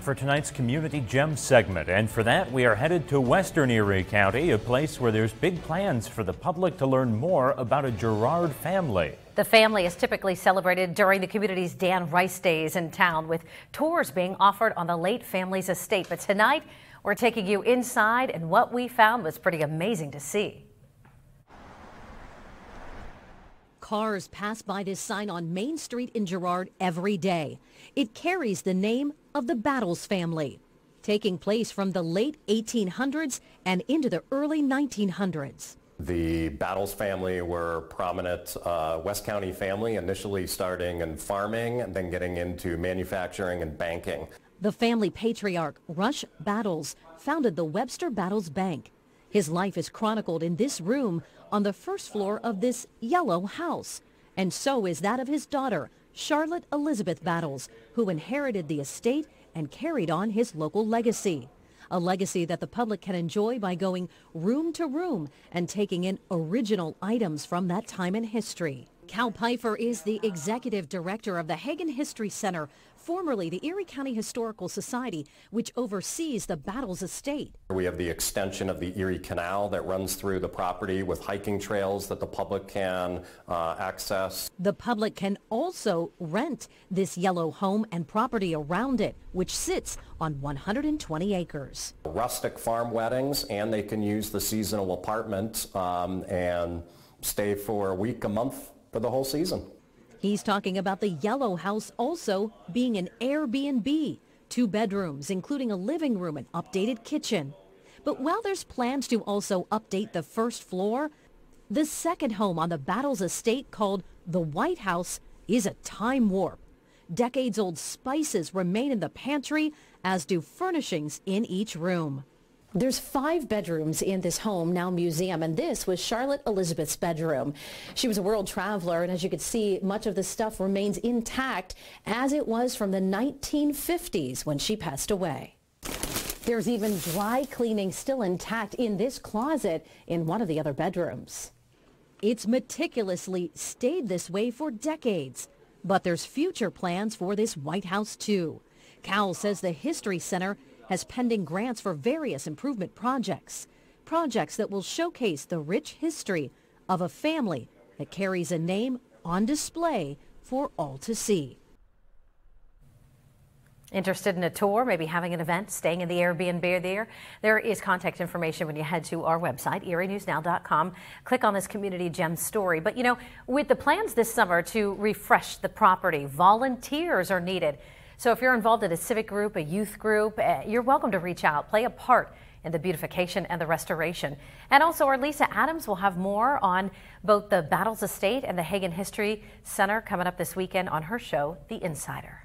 For tonight's Community Gem segment, and for that we are headed to Western Erie County, a place where there's big plans for the public to learn more about a Girard family. The family is typically celebrated during the community's Dan Rice Days in town, with tours being offered on the late family's estate. But tonight, we're taking you inside, and what we found was pretty amazing to see. Cars pass by this sign on Main Street in Girard every day. It carries the name of the Battles family, taking place from the late 1800s and into the early 1900s. The Battles family were prominent uh, West County family, initially starting in farming and then getting into manufacturing and banking. The family patriarch, Rush Battles, founded the Webster Battles Bank. His life is chronicled in this room on the first floor of this yellow house. And so is that of his daughter, Charlotte Elizabeth Battles, who inherited the estate and carried on his local legacy. A legacy that the public can enjoy by going room to room and taking in original items from that time in history. Cal Pifer is the executive director of the Hagen History Center, formerly the Erie County Historical Society, which oversees the Battles estate. We have the extension of the Erie Canal that runs through the property with hiking trails that the public can uh, access. The public can also rent this yellow home and property around it, which sits on 120 acres. Rustic farm weddings, and they can use the seasonal apartment um, and stay for a week, a month, for the whole season. He's talking about the Yellow House also being an Airbnb, two bedrooms, including a living room and updated kitchen. But while there's plans to also update the first floor, the second home on the Battles estate called the White House is a time warp. Decades-old spices remain in the pantry, as do furnishings in each room. There's five bedrooms in this home, now museum, and this was Charlotte Elizabeth's bedroom. She was a world traveler, and as you can see, much of the stuff remains intact as it was from the 1950s when she passed away. There's even dry cleaning still intact in this closet in one of the other bedrooms. It's meticulously stayed this way for decades, but there's future plans for this White House too. Cal says the History Center has pending grants for various improvement projects, projects that will showcase the rich history of a family that carries a name on display for all to see. Interested in a tour, maybe having an event, staying in the Airbnb there? There is contact information when you head to our website, erienewsnow.com. Click on this Community Gem story. But you know, with the plans this summer to refresh the property, volunteers are needed. So if you're involved in a civic group, a youth group, eh, you're welcome to reach out, play a part in the beautification and the restoration. And also our Lisa Adams will have more on both the Battles Estate and the Hagen History Center coming up this weekend on her show, The Insider.